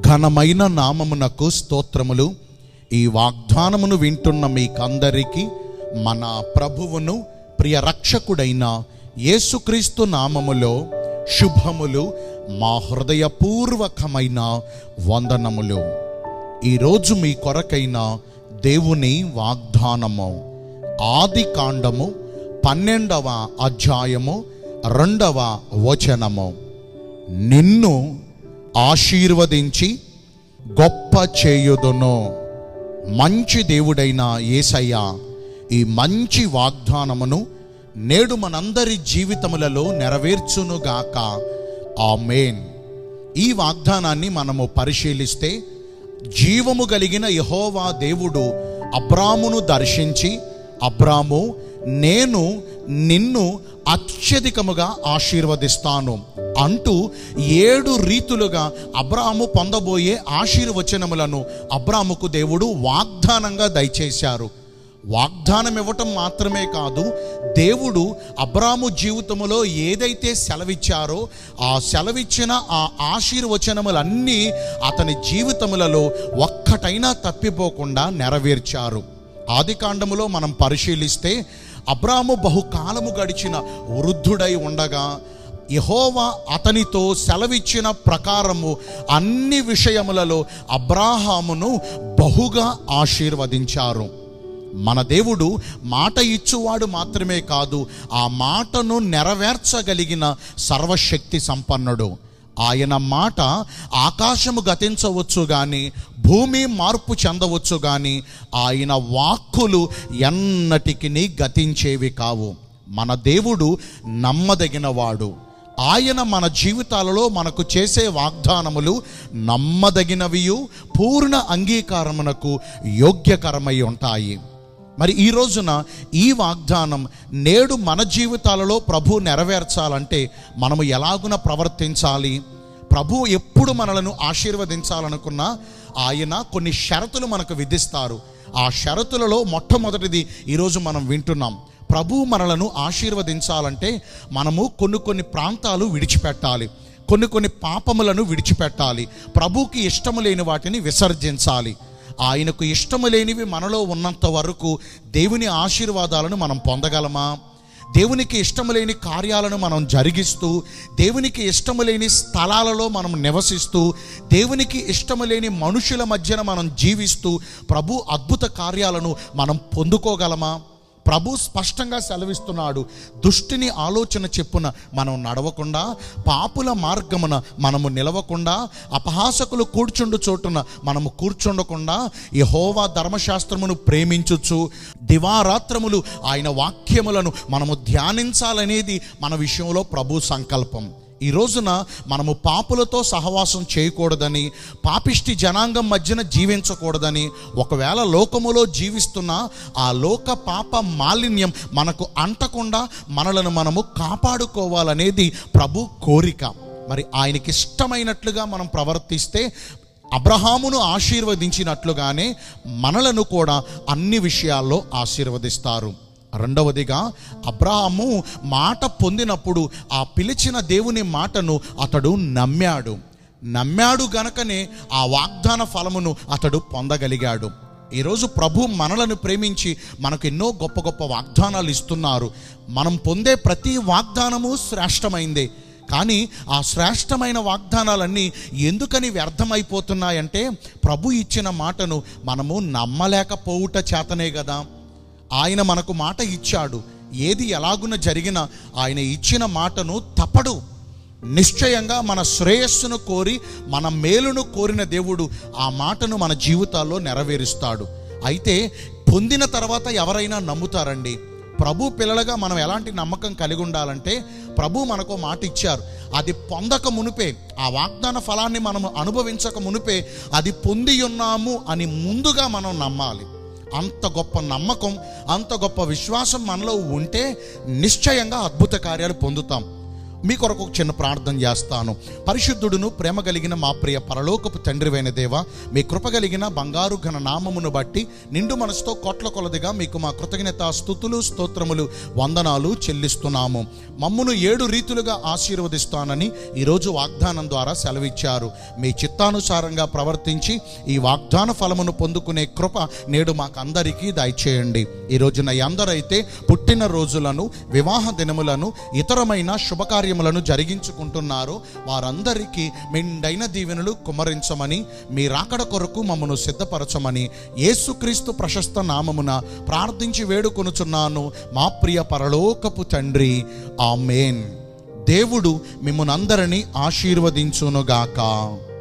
ఘనమైన నామమునకు స్తోత్రములు. ఈ వాగ్దానమును వింటున్న మీకందరికీ మన ప్రభువును ప్రియ రక్షకుడైన యేసుక్రీస్తు నామములో శుభములు మా హృదయపూర్వకమైన వందనములు. ఈరోజు మీ కొరకైన దేవుని వాగ్దానము ఆది కాండము పన్నెండవ అధ్యాయము రెండవ వచనము. నిన్ను ఆశీర్వదించి గొప్ప చేయుదును. మంచి దేవుడైన యేసయ్య ఈ మంచి వాగ్దానమును నేడు మనందరి జీవితములలో నెరవేర్చునుగాక. ఆమేన్. ఈ వాగ్దానాన్ని మనము పరిశీలిస్తే జీవము కలిగిన యహోవా దేవుడు అబ్రామును దర్శించి అబ్రాము నేను నిన్ను అత్యధికముగా ఆశీర్వదిస్తాను అంటూ ఏడు రీతులుగా అబ్రాము పొందబోయే ఆశీర్వచనములను అబ్రాముకు దేవుడు వాగ్దానంగా దయచేశారు. వాగ్దానం ఇవ్వటం మాత్రమే కాదు దేవుడు అబ్రాము జీవితములో ఏదైతే సెలవిచ్చారో ఆ సెలవిచ్చిన ఆ ఆశీర్వచనములన్నీ అతని జీవితములలో ఒక్కటైనా తప్పిపోకుండా నెరవేర్చారు. ఆది కాండములో మనం పరిశీలిస్తే అబ్రాము బహుకాలము గడిచిన వృద్ధుడై ఉండగా యహోవా అతనితో సెలవిచ్చిన ప్రకారము అన్ని విషయములలో అబ్రాహామును బహుగా ఆశీర్వదించారు. మన దేవుడు మాట ఇచ్చువాడు మాత్రమే కాదు ఆ మాటను నెరవేర్చగలిగిన సర్వశక్తి సంపన్నుడు. ఆయన మాట ఆకాశము గతించవచ్చు కానీ భూమి మార్పు చెందవచ్చు కానీ ఆయన వాక్కులు ఎన్నటికి గతించేవి కావు. మన దేవుడు నమ్మదగినవాడు. ఆయన మన జీవితాలలో మనకు చేసే వాగ్దానములు నమ్మదగినవియు పూర్ణ అంగీకారమునకు యోగ్యకరమై ఉంటాయి. మరి ఈ రోజున ఈ వాగ్దానం నేడు మన జీవితాలలో ప్రభు నెరవేర్చాలంటే మనము ఎలాగున ప్రవర్తించాలి? ప్రభు ఎప్పుడు మనలను ఆశీర్వదించాలనుకున్నా ఆయన కొన్ని షరతులు మనకు విధిస్తారు. ఆ షరతులలో మొట్టమొదటిది ఈరోజు మనం వింటున్నాం. ప్రభు మనలను ఆశీర్వదించాలంటే మనము కొన్ని కొన్ని ప్రాంతాలు విడిచిపెట్టాలి. కొన్ని కొన్ని పాపములను విడిచిపెట్టాలి. ప్రభుకి ఇష్టము లేని వాటిని విసర్జించాలి. ఆయనకు ఇష్టము లేనివి మనలో ఉన్నంత వరకు దేవుని ఆశీర్వాదాలను మనం పొందగలమా? దేవునికి ఇష్టము లేని కార్యాలను మనం జరిగిస్తూ దేవునికి ఇష్టము లేని స్థలాలలో మనం నివసిస్తూ దేవునికి ఇష్టము లేని మనుషుల మధ్యన మనం జీవిస్తూ ప్రభు అద్భుత కార్యాలను మనం పొందుకోగలమా? ప్రభు స్పష్టంగా సెలవిస్తున్నాడు. దుష్టిని ఆలోచన చెప్పున మనం నడవకుండా పాపుల మార్గమున మనము నిలవకుండా అపహాసకులు కూర్చుండు చోటున మనము కూర్చుండకుండా యహోవా ధర్మశాస్త్రమును ప్రేమించుచు దివారాత్రములు ఆయన వాక్యములను మనము ధ్యానించాలనేది మన విషయంలో ప్రభు సంకల్పం. ఈ రోజున మనము పాపులతో సహవాసం చేయకూడదని పాపిష్టి జనాంగం మధ్యన జీవించకూడదని ఒకవేళ లోకములో జీవిస్తున్న ఆ లోక పాప మాలిన్యం మనకు అంటకుండా మనలను మనము కాపాడుకోవాలనేది ప్రభు కోరిక. మరి ఆయనకి ఇష్టమైనట్లుగా మనం ప్రవర్తిస్తే అబ్రహామును ఆశీర్వదించినట్లుగానే మనలను కూడా అన్ని విషయాల్లో ఆశీర్వదిస్తారు. రెండవదిగా అబ్రాహము మాట పొందినప్పుడు ఆ పిలిచిన దేవుని మాటను అతడు నమ్మాడు. నమ్మాడు గనకనే ఆ వాగ్దాన ఫలమును అతడు పొందగలిగాడు. ఈరోజు ప్రభు మనలను ప్రేమించి మనకు ఎన్నో గొప్ప గొప్ప వాగ్దానాలు ఇస్తున్నారు. మనం పొందే ప్రతి వాగ్దానము శ్రేష్టమైందే. కానీ ఆ శ్రేష్టమైన వాగ్దానాలన్నీ ఎందుకని వ్యర్థమైపోతున్నాయంటే ప్రభు ఇచ్చిన మాటను మనము నమ్మలేకపోవుట చేతనే కదా ఆయన మనకు మాట ఇచ్చాడు. ఏది ఎలాగున జరిగినా ఆయన ఇచ్చిన మాటను తప్పడు నిశ్చయంగా మన శ్రేయస్సును కోరి మన మేలును కోరిన దేవుడు ఆ మాటను మన జీవితాల్లో నెరవేరుస్తాడు. అయితే పొందిన తర్వాత ఎవరైనా నమ్ముతారండి? ప్రభు పిల్లలుగా మనం ఎలాంటి నమ్మకం కలిగి ఉండాలంటే ప్రభు మనకు మాట ఇచ్చారు. అది పొందక మునిపే ఆ వాగ్దాన ఫలాన్ని మనం అనుభవించక మునిపే అది పొంది ఉన్నాము అని ముందుగా మనం నమ్మాలి. అంత గొప్ప నమ్మకం అంత గొప్ప విశ్వాసం మనలో ఉంటే నిశ్చయంగా అద్భుత కార్యాలు పొందుతాం. మీ కొరకు ఒక చిన్న ప్రార్థన చేస్తాను. పరిశుద్ధుడును ప్రేమ కలిగిన మా ప్రియ పరలోకపు తండ్రివైన దేవ మీ కృప కలిగిన బంగారు ఘన నామమును బట్టి నిండు మనసుతో కోట్ల కొలదిగా మీకు మా కృతజ్ఞత స్థుతులు స్తోత్రములు వందనాలు చెల్లిస్తున్నాము. మమ్మును ఏడు రీతులుగా ఆశీర్వదిస్తానని ఈరోజు వాగ్దానం ద్వారా సెలవిచ్చారు. మీ చిత్తానుసారంగా ప్రవర్తించి ఈ వాగ్దాన ఫలమును పొందుకునే కృప నేడు మాకందరికీ దయచేయండి. ఈ రోజున ఎందరైతే పుట్టిన రోజులను వివాహ దినములను ఇతరమైన కార్యములను జరిగించుకుంటున్నారు. వారందరికీ మెండైన దీవెనలు కుమరించమని మీ రాకడ కొరకు మమ్మను సిద్ధపరచమని యేసుక్రీస్తు ప్రశస్త నామమున ప్రార్థించి వేడుకొనుచున్నాను. మా ప్రియ పరలోకపు తండ్రి ఆమెన్. దేవుడు మిమ్మల్ని అందరినీ ఆశీర్వదించునుగాక.